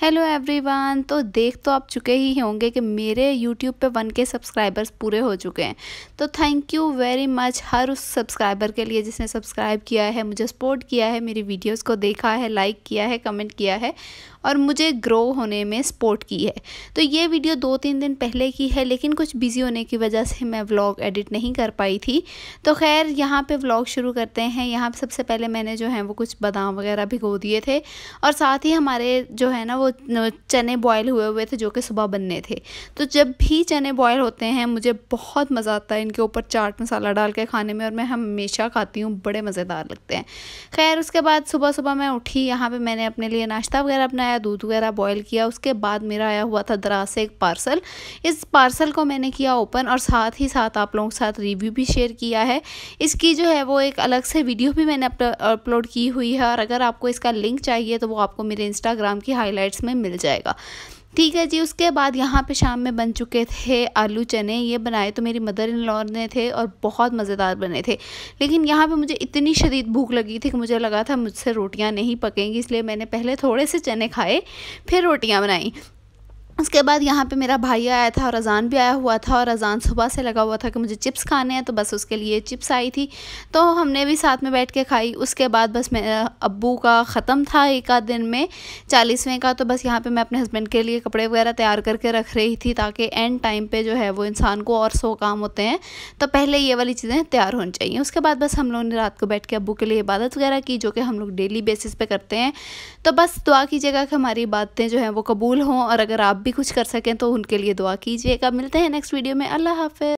Hello everyone तो देख तो आप चुके ही होंगे कि मेरे यूट्यूब पे वन के सब्सक्राइबर्स पूरे हो चुके हैं। तो थैंक यू वेरी मच हर उस सब्सक्राइबर के लिए जिसने सब्सक्राइब किया है, मुझे सपोर्ट किया है, मेरी वीडियोस को देखा है लाइक किया है कमेंट किया है। और मुझे ग्रो होने में सपोर्ट की है। तो ये वीडियो दो तीन दिन पहले की है, लेकिन कुछ बिज़ी होने की वजह से मैं व्लॉग एडिट नहीं कर पाई थी। तो खैर, यहाँ पे व्लॉग शुरू करते हैं। यहाँ सबसे पहले मैंने जो है वो कुछ बादाम वगैरह भिगो दिए थे और साथ ही हमारे जो है ना वो चने बॉयल हुए हुए थे जो कि सुबह बनने थे। तो जब भी चने बॉयल होते हैं, मुझे बहुत मज़ा आता है इनके ऊपर चाट मसाला डाल के खाने में और मैं हमेशा खाती हूँ, बड़े मज़ेदार लगते हैं। खैर, उसके बाद सुबह सुबह मैं उठी, यहाँ पर मैंने अपने लिए नाश्ता वगैरह अपना बनाया दूध वगैरह बॉयल किया, उसके बाद मेरा आया हुआ था दराज से एक पार्सल इस पार्सल को मैंने किया ओपन और साथ ही साथ आप लोगों के साथ रिव्यू भी शेयर किया है। इसकी जो है वो एक अलग से वीडियो भी मैंने अपलोड की हुई है और अगर आपको इसका लिंक चाहिए तो वो आपको मेरे इंस्टाग्राम की हाईलाइट्स में मिल जाएगा। ठीक है जी, उसके बाद यहाँ पे शाम में बन चुके थे आलू चने। ये बनाए तो मेरी मदर इन लॉ ने थे और बहुत मज़ेदार बने थे। लेकिन यहाँ पे मुझे इतनी शदीद भूख लगी थी कि मुझे लगा था मुझसे रोटियाँ नहीं पकेंगी, इसलिए मैंने पहले थोड़े से चने खाए, फिर रोटियाँ बनाई। उसके बाद यहाँ पे मेरा भाई आया था और अज़ान भी आया हुआ था और अज़ान सुबह से लगा हुआ था कि मुझे चिप्स खाने हैं तो बस उसके लिए चिप्स आई थी। तो हमने भी साथ में बैठ के खाई। उसके बाद बस मेरा अब्बू का ख़त्म था एक आध दिन में, चालीसवें का। तो बस यहाँ पे मैं अपने हस्बैंड के लिए कपड़े वगैरह तैयार करके रख रही थी ताकि एंड टाइम पर जो है वो इंसान को और सौ काम होते हैं। तो पहले ये वाली चीज़ें तैयार होनी चाहिए। उसके बाद बस हम लोगों ने रात को बैठ के अब्बू के लिए इबादत वगैरह की, जो कि हम लोग डेली बेसिस पर करते हैं। तो बस दुआ कीजिएगा कि हमारी बातें जो हैं वो कबूल हों और अगर आप भी कुछ कर सकें तो उनके लिए दुआ कीजिएगा। मिलते हैं नेक्स्ट वीडियो में। अल्लाह हाफ़